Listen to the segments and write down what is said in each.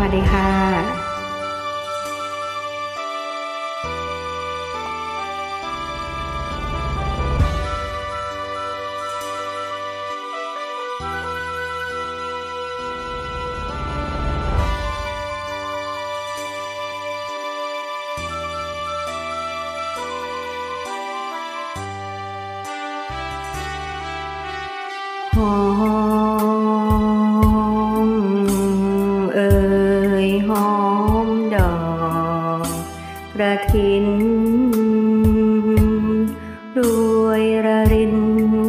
วัสดีค่ะ กระถิน รวยระริน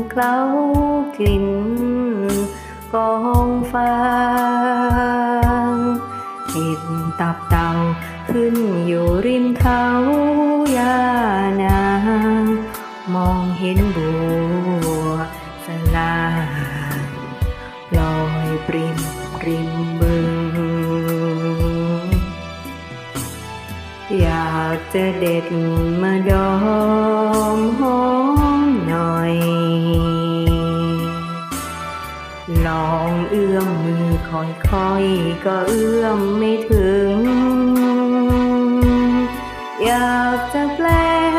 เคล้ากลิ่นกองฟางติดตับเต่าขึ้นอยู่ริมเท้ายานางมองเห็นบัวสลาลอยปริมริมบึง จะเด็ดมาดอมหอมหน่อย ลองเอื้อมมือค่อยๆก็เอื้อมไม่ถึง อยากจะแปล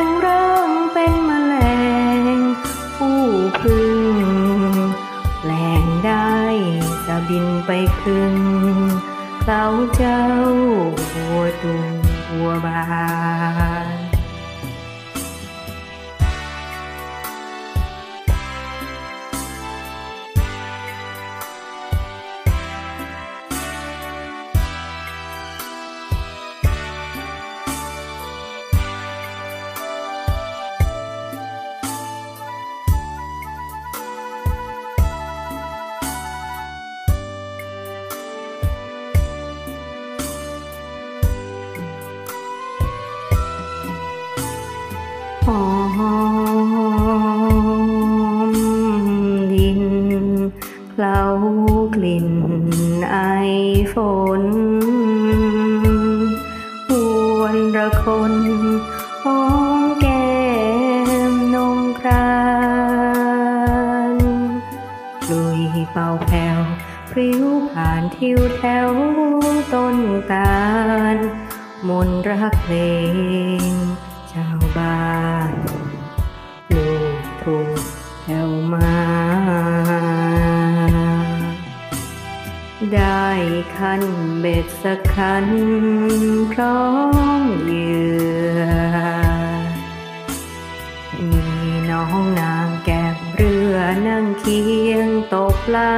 งร่างเป็นมแมลงผู้พึ่งได้จะบินไปครึ่งเขาเจ้าหัวตูหั วบ หอมดินเคล้ากลิ่นไอฝนหวนระคนหอมแก้มนงครานลุยเป่าแผ่วพริ้วผ่านทิวแถวต้นตาลมนรักเพลง ชาวบ้านลูกถูกแถวมา ได้คันเบ็ดสักคันพร้อมเหยื่อ มีน้องนางแก็บเรือนั่งเคียงตกปลา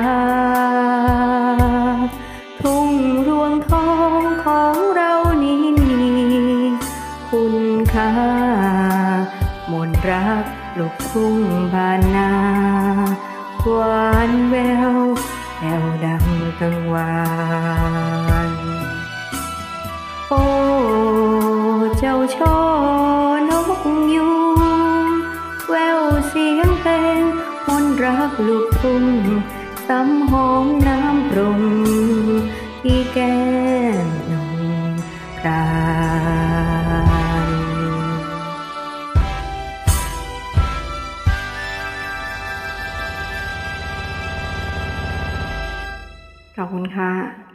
คุณค่ามนรักลูกทุ่งบานนา หวานแววแววดังกังวาน โอ้ เจ้าช่อนกยูแววเสียงเพลงมนรักลูกทุ่งซ้ำหอมน้ำปรุงที่แก้มนงกรา ขอบคุณค่ะ